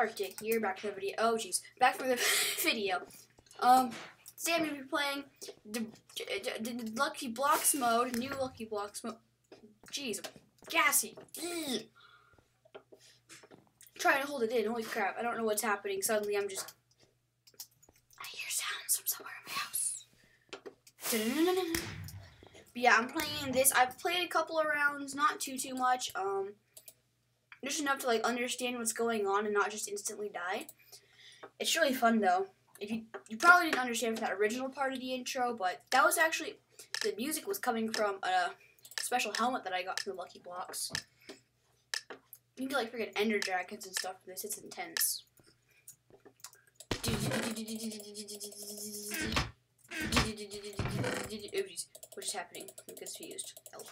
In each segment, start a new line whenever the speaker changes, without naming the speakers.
Arctic here, back for the video. Oh, jeez, back for the video. Um, today I'm gonna be playing the, the, the Lucky Blocks mode, new Lucky Blocks mode. Jeez, gassy. Trying to hold it in. Holy crap! I don't know what's happening. Suddenly, I'm just. I hear sounds from somewhere in my house. Yeah, I'm playing this. I've played a couple of rounds, not too too much. Um, just enough to like understand what's going on and not just instantly die. It's really fun though. If you you probably didn't understand that original part of the intro, but that was actually the music was coming from a special helmet that I got from the Lucky Blocks. You can like freaking ender dragons and stuff for this. It's intense. Oops, what is happening? I'm confused. Help.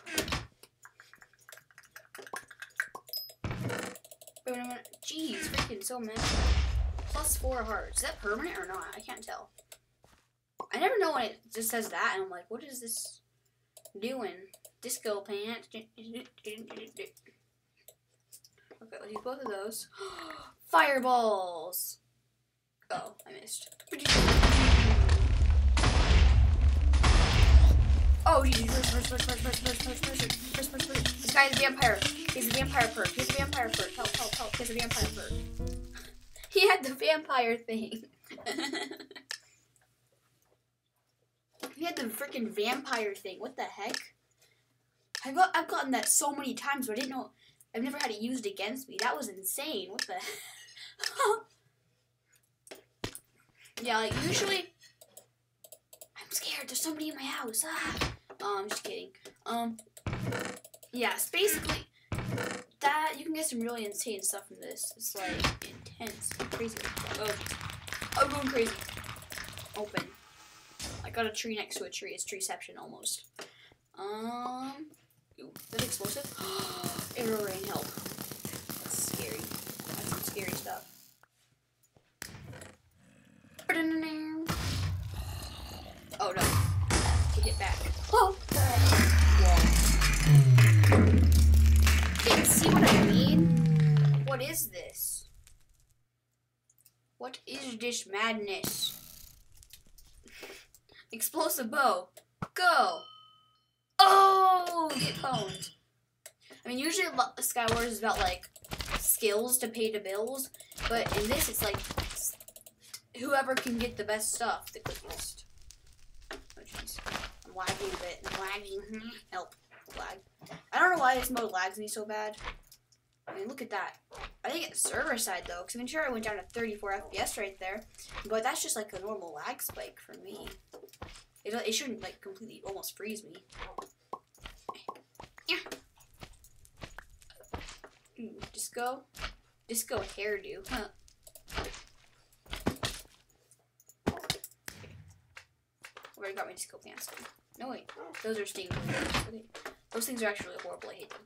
A minute. Jeez, freaking so many. Plus four hearts. Is that permanent or not? I can't tell. I never know when it just says that, and I'm like, what is this doing? Disco pants. Okay, let's use both of those. Fireballs! Oh, I missed. Oh. This guy's a vampire. He's a vampire perk. He's a vampire perk. Help, help, help. He's a vampire perk. He had the vampire thing. he had the freaking vampire thing. What the heck? I've, got, I've gotten that so many times, but I didn't know. I've never had it used against me. That was insane. What the Yeah, like usually. I'm scared. There's somebody in my house. Ah. Oh, I'm just kidding. Um. Yeah, it's basically that. You can get some really insane stuff from this. It's like intense, crazy. Oh, I'm going crazy. Open. I got a tree next to a tree. It's treeception almost. Um. Ooh, that explosive. Arrow rain help. That's scary. That's some scary stuff. Madness? Explosive bow. Go! Oh! Get pwned. I mean, usually Skywars is about, like, skills to pay the bills, but in this, it's like whoever can get the best stuff the quickest. Oh, jeez. I'm lagging a bit. I'm lagging. Mm-hmm. Help. Lag. I don't know why this mode lags me so bad. I mean, look at that. I think it's server side, though, because I'm sure I went down to 34 FPS right there. But that's just, like, a normal lag spike for me. It, it shouldn't, like, completely almost freeze me. Yeah. Ooh, disco. Disco hairdo. Huh. Oh, Already got my disco pants. No, wait. Those are. Okay. Those things are actually horrible. I hate them.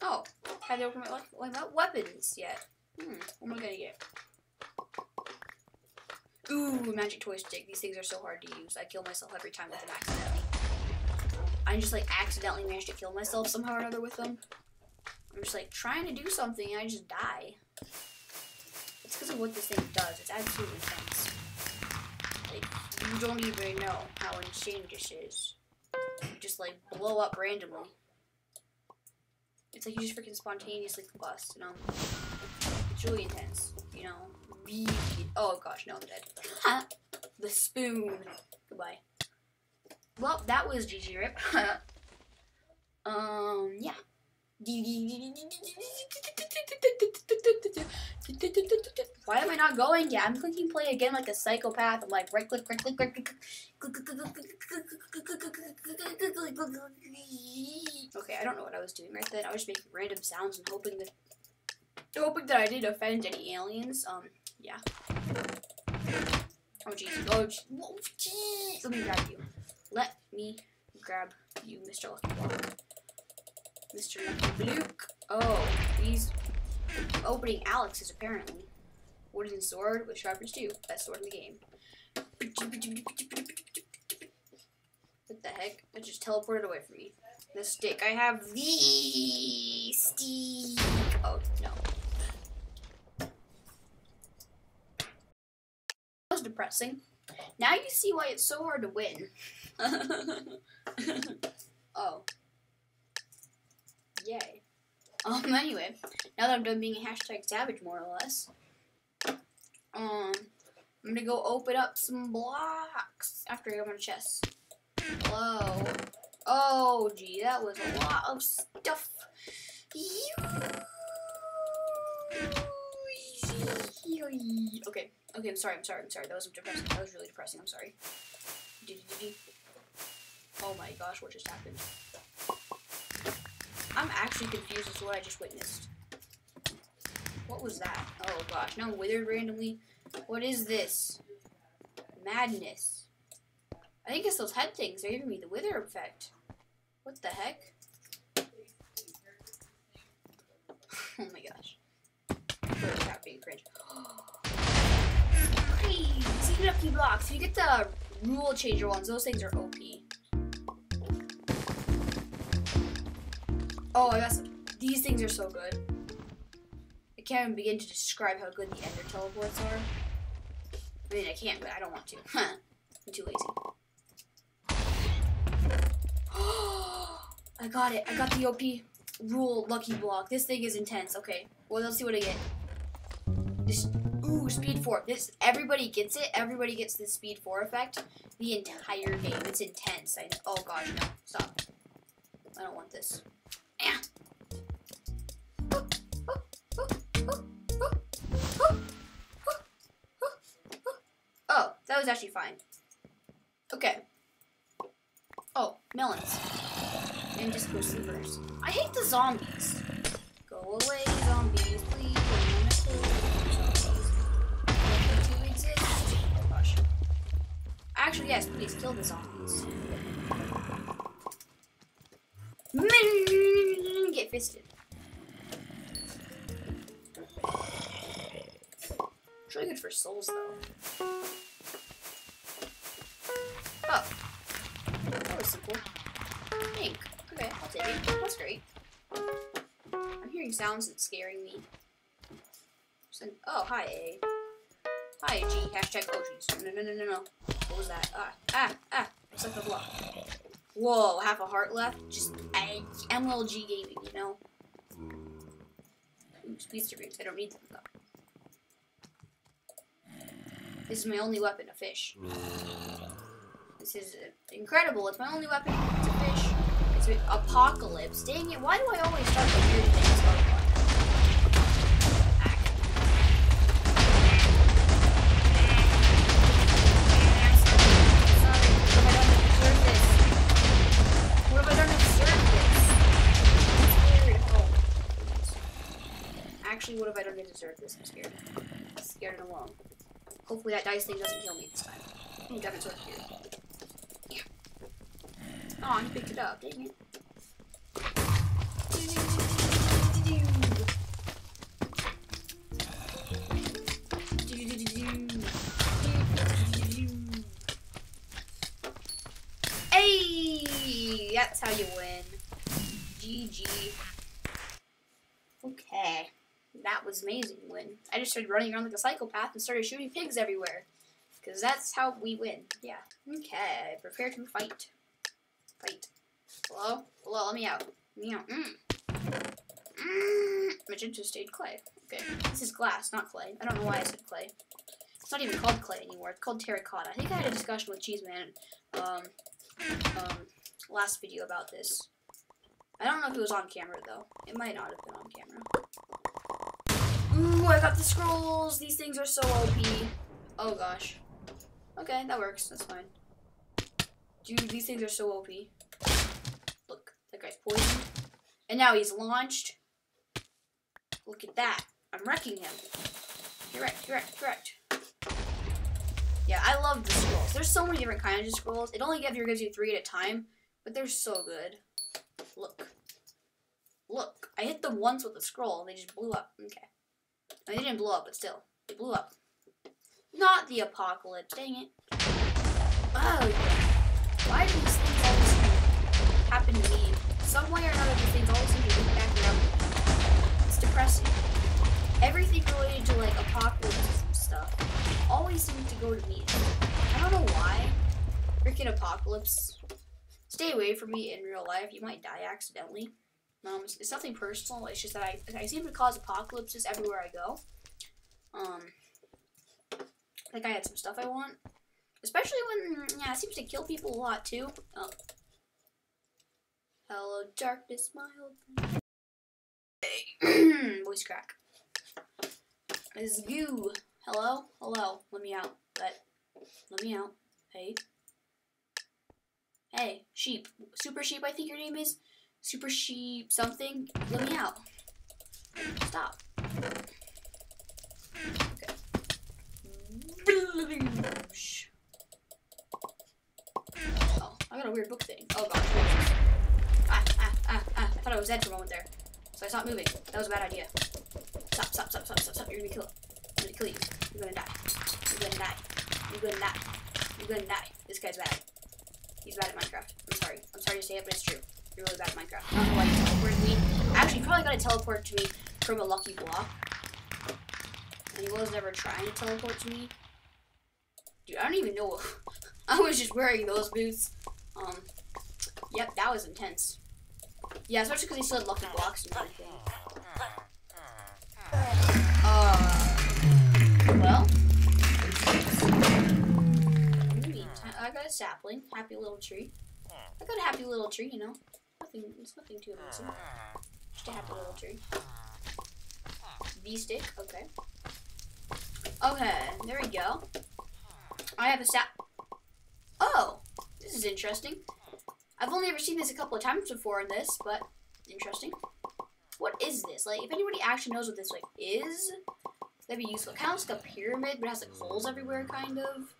Oh. Had to open my, my weapons yet. Hmm. What am I gonna get? Ooh, magic toy stick. These things are so hard to use. I kill myself every time with them accidentally. I just like accidentally managed to kill myself somehow or another with them. I'm just like trying to do something and I just die. It's because of what this thing does. It's absolutely intense. Like, you don't even know how insane this is. You just like blow up randomly. It's like you just freaking spontaneously combust, you know? It's really intense, you know? Oh gosh, no, I'm dead. the spoon. Goodbye. Well, that was GG Rip. um, yeah. Why am I not going yet? I'm clicking play again like a psychopath. I'm like right click, right click, right click. Okay, I don't know what I was doing right then. I was just making random sounds and hoping that hoping that I didn't offend any aliens. Um, yeah. Oh jeez. Oh jeez. Let me grab you. Let me grab you, Mr. Lucky Block. Mr. Luke. Oh, he's opening Alex's apparently. Wooden sword with sharpness 2. Best sword in the game. What the heck? It just teleported away from me the stick. I have the stick. Oh, no. That was depressing. Now you see why it's so hard to win. oh. Yay. Um, anyway, now that I'm done being a hashtag savage, more or less, um, I'm gonna go open up some blocks after I open a chest. Hello. Oh, gee, that was a lot of stuff. Okay, okay, I'm sorry, I'm sorry, I'm sorry. That was depressing. That was really depressing. I'm sorry. Oh my gosh, what just happened? I'm actually confused as to what I just witnessed. What was that? Oh gosh, now withered randomly. What is this? Madness. I think it's those head things. They're giving me the wither effect. What the heck? oh my gosh. Without being cringe. Secret up key blocks. If you get the rule changer ones, those things are OP. Oh, I some. These things are so good. I can't even begin to describe how good the ender teleports are. I mean, I can't, but I don't want to. Huh. I'm too lazy. I got it. I got the OP rule lucky block. This thing is intense. Okay. Well, let's see what I get. This ooh speed four. This everybody gets it. Everybody gets the speed four effect. The entire game. It's intense. I know. Oh god, no. Stop. I don't want this. Yeah. Oh, that was actually fine. Okay. Oh, melons. And disco sleepers. I hate the zombies. Go away, zombies, please. Actually, yes, please kill the zombies. Mmm, get fisted. It's really good for souls, though. Oh. That was simple. Pink. Okay, I'll take it. That's great. I'm hearing sounds that's scaring me. oh, hi, A. Hi, G. Hashtag oh. No, no, no, no, no. What was that? Ah, ah, ah. It's like a block. Whoa, half a heart left? Just I, MLG gaming, you know? Ooh, speedster rings. I don't need them, though. This is my only weapon, a fish. This is incredible. It's my only weapon. It's apocalypse. Dang it. Why do I always start the weird things? Oh, Actually, what if I don't deserve this? Oh Actually what if I'm scared. I'm scared and alone. Hopefully that dice thing doesn't kill me this time. Oh, Devin's right here. Yeah. Oh, he picked it up, dang it. That's how you win. GG. Okay that was amazing when I just started running around like a psychopath and started shooting pigs everywhere. Because that's how we win. Yeah. Okay, prepare to fight. Fight. Hello? Hello, let me out. Let me out. Mm. Mm. Magenta stained clay. Okay. This is glass, not clay. I don't know why I said clay. It's not even called clay anymore. It's called terracotta. I think I had a discussion with Cheeseman um, um, last video about this. I don't know if it was on camera, though. It might not have been on camera. Ooh, I got the scrolls. These things are so OP. Oh, gosh. Okay, that works. That's fine. Dude, these things are so OP. Look, that guy's poisoned. And now he's launched. Look at that. I'm wrecking him. Correct, correct, correct. Yeah, I love the scrolls. There's so many different kinds of scrolls. It only gives you three at a time, but they're so good. Look. Look. I hit them once with a scroll, and they just blew up. Okay. They didn't blow up, but still. They blew up. Not the apocalypse, dang it. Oh, why do these things always happen to me? Some way or another, these things always seem to loop back around. It's depressing. everything related to like apocalypse and stuff always seems to go to me. I don't know why. Freaking apocalypse. Stay away from me in real life. You might die accidentally. Um, it's, it's nothing personal. It's just that I, I seem to cause apocalypses everywhere I go. Um, like I had some stuff I want, especially when yeah, it seems to kill people a lot too. Oh. Hello, darkness, my old voice crack. This is goo. Hello, hello. Let me out. Let, let me out. Hey. Hey, sheep. Super sheep, I think your name is. Super sheep something. Let me out. Stop. Okay. Oh, I got a weird book thing. Oh god. Ah, ah, ah, ah. I thought I was dead for a moment there. So I stopped moving. That was a bad idea. Stop, stop, stop, stop, stop, stop. You're gonna kill it. I'm gonna kill you. You're gonna die. You're gonna die. You're gonna die. You're gonna die. This guy's bad. He's bad at Minecraft. I'm sorry. I'm sorry to say it, but it's true. You're really bad at Minecraft. I don't know why you teleported me. Actually, probably got to teleport to me from a lucky block. And he was never trying to teleport to me. Dude, I don't even know. I was just wearing those boots. Um, yep, that was intense. Yeah, especially because he still had lucky blocks and everything. Uh, got a sapling, happy little tree. I got a happy little tree, you know. Nothing, it's nothing too amazing. Just a happy little tree. V stick, okay. Okay, there we go. I have a sap. Oh, this is interesting. I've only ever seen this a couple of times before in this, but interesting. What is this? Like, if anybody actually knows what this like is, that'd be useful. Kind of like a pyramid, but it has like holes everywhere, kind of.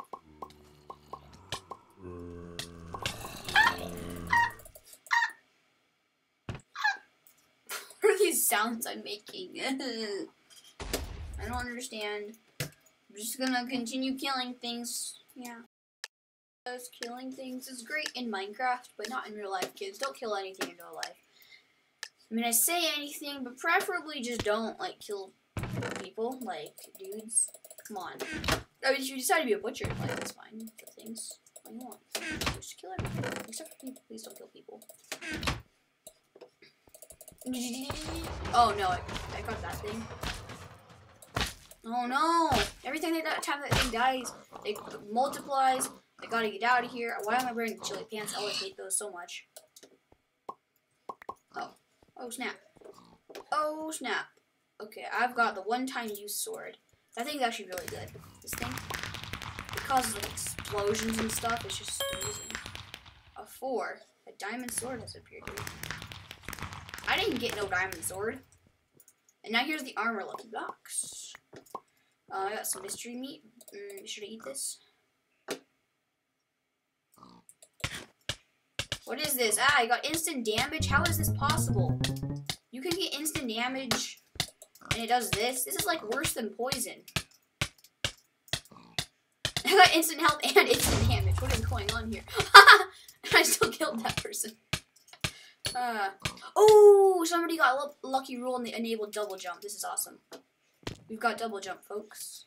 Sounds I'm making? I don't understand. I'm just gonna continue killing things. Yeah. Because killing things is great in Minecraft, but not in real life, kids. Don't kill anything in real life. I mean, I say anything, but preferably just don't, like, kill people, like, dudes. Come on. I mean, if you decide to be a butcher, like, that's fine. Kill things. What you want? Just kill everything. Except for people. Please don't kill people. Oh, no. I, I got that thing. Oh, no. Every time that time that thing dies, it multiplies. I gotta get out of here. Why am I wearing chili pants? I always hate those so much. Oh. Oh, snap. Oh, snap. Okay, I've got the one-time use sword. That thing's actually really good. This thing. It causes like, explosions and stuff. It's just amazing. A four. A diamond sword has appeared here. I didn't get no diamond sword. And now here's the armor lucky box. Uh, I got some mystery meat. Mm, should I eat this? What is this? Ah, I got instant damage? How is this possible? You can get instant damage and it does this? This is like worse than poison. I got instant health and instant damage. What is going on here? I still killed that person. Uh, oh, somebody got lucky rule and they enabled double jump. This is awesome. We've got double jump, folks.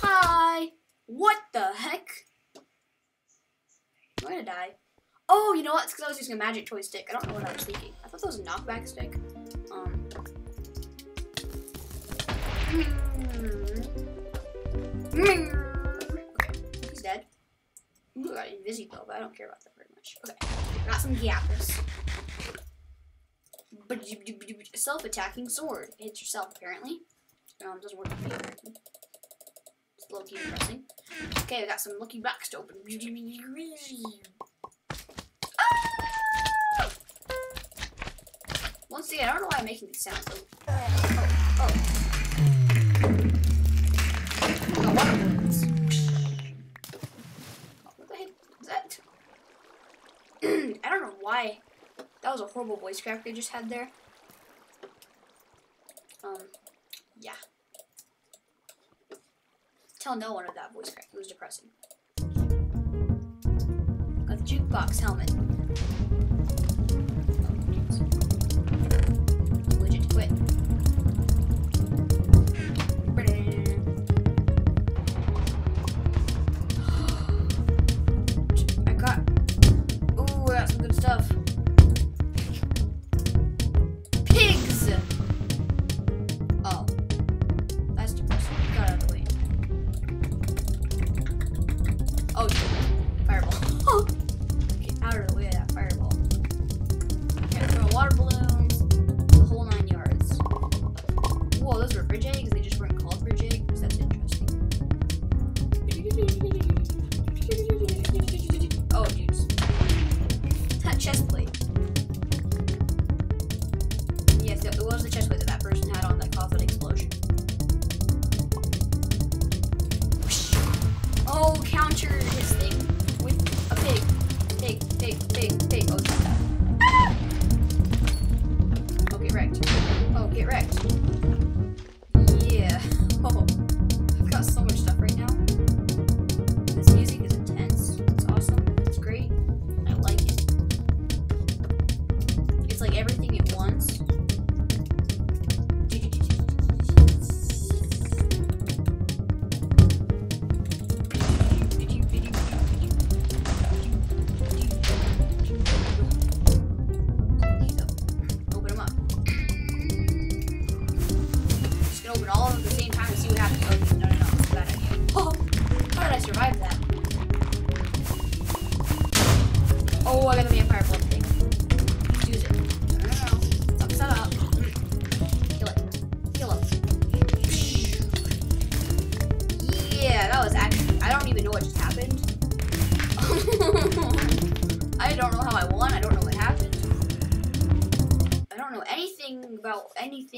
Hi. What the heck? I'm gonna die. Oh, you know what? It's because I was using a magic toy stick. I don't know what I was thinking. I thought that was a knockback stick. Um. He's dead. Ooh, I got invisible, but I don't care about that very much. Okay, got some. But self-attacking sword. It hits yourself apparently. Um, doesn't work for me. It's low key depressing. Okay, I got some lucky box to open. Once again, I don't know why I'm making these sounds. Oh, oh, oh. Oh, what the heck is that? I don't know why. That was a horrible voice crack they just had there. Um, yeah. Tell no one of that voice crack. It was depressing. Got the jukebox helmet. it. I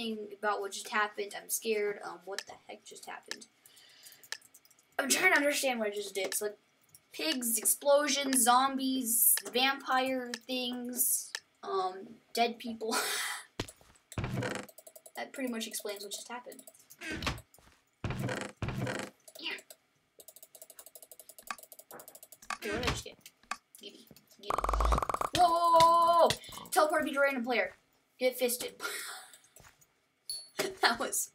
anything about what just happened. I'm scared. Um, what the heck just happened? I'm trying to understand what I just did. It's like pigs, explosions, zombies, vampire things, um, dead people. that pretty much explains what just happened. Yeah. Okay, what did I just get? Gimme. Gimme. Whoa! Teleport me to a random player. Get fisted. that was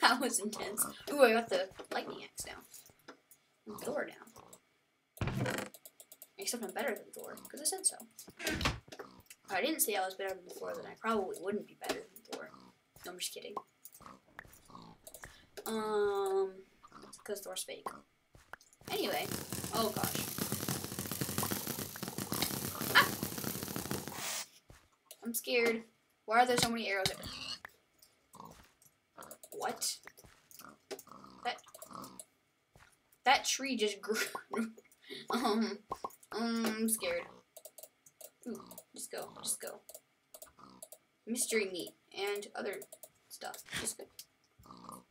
that was intense. Ooh, I got the lightning axe now. And Thor now. Except I'm better than Thor, because I said so. I didn't say I was better than the Thor, then I probably wouldn't be better than Thor. No, I'm just kidding. Um, because Thor's fake. Anyway, oh gosh. Ah! I'm scared. Why are there so many arrows? What? That that tree just grew. um, um, I'm scared. Ooh, just go, just go. Mystery meat and other stuff. Just go.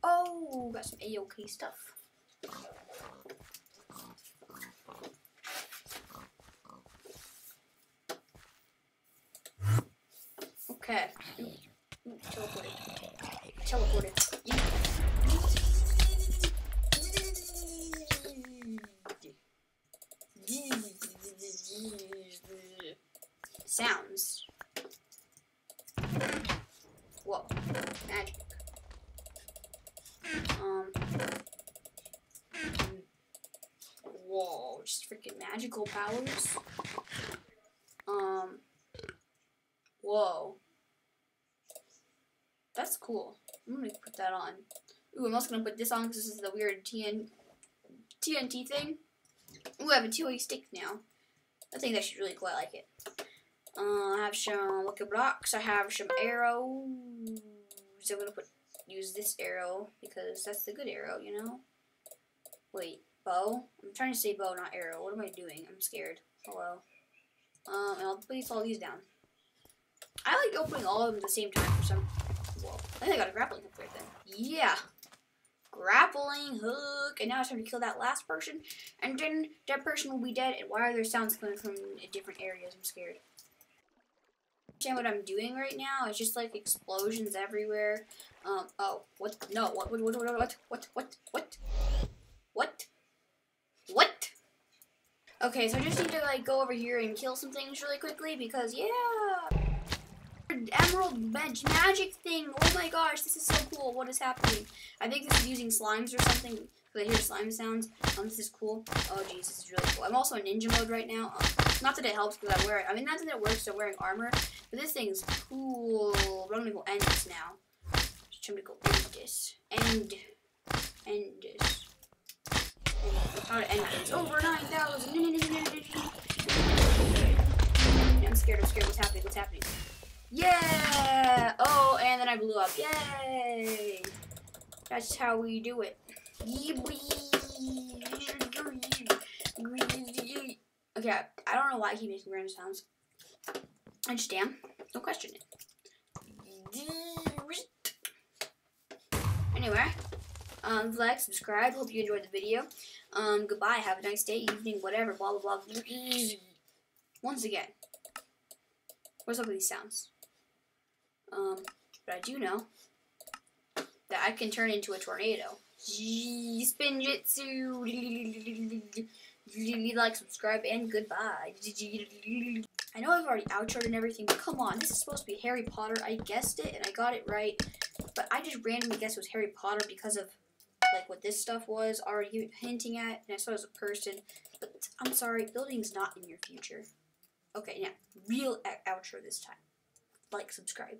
Oh, got some A-OK stuff. Okay. Ooh, ooh, teleported. Teleported. Magic. Um. Whoa. Just freaking magical powers. Um. Whoa. That's cool. I'm gonna put that on. Ooh, I'm also gonna put this on because this is the weird TN TNT thing. Ooh, I have a two-way stick now. I think that's really quite like it. Uh, I have some lucky blocks. I have some arrows. I'm gonna put use this arrow because that's the good arrow, you know. Wait, bow. I'm trying to say bow, not arrow. What am I doing? I'm scared. Hello. Um, and I'll place all these down. I like opening all of them at the same time for some. Whoa! I think I got a grappling hook right then. Yeah. Grappling hook, and now it's time to kill that last person, and then that person will be dead. And why are there sounds coming from different areas? I'm scared. Understand what I'm doing right now? It's just like explosions everywhere. Um. Oh. What? No. What? What? What? What? What? What? What? What? What? Okay, so I just need to like go over here and kill some things really quickly because yeah. emerald mag- magic thing. Oh my gosh, this is so cool. What is happening? I think this is using slimes or something. I hear slime sounds. Um, this is cool. Oh jeez, this is really cool. I'm also in ninja mode right now. Um, not that it helps because I wear wearing. I mean, not that it works. I'm wearing armor, but this thing's cool. But I'm gonna go end this now. I'm gonna go end this. End. End this. How to end this? Over nine thousand. I'm scared. I'm scared. What's happening? What's happening? Yeah! Oh, and then I blew up. Yay! That's how we do it. Okay, I don't know why I keep making random sounds. I just am. Don't question. Anyway, um, like, subscribe. Hope you enjoyed the video. Um, goodbye. Have a nice day, evening, whatever. Blah blah blah. Once again, what's up with these sounds? Um, but I do know that I can turn into a tornado. Spinjitzu. Like, subscribe, and goodbye. I know I've already outroed and everything, but come on, this is supposed to be Harry Potter. I guessed it and I got it right, but I just randomly guessed it was Harry Potter because of like what this stuff was already hinting at, and I saw it as a person. But I'm sorry, building's not in your future. Okay, now real outro this time. Like, subscribe.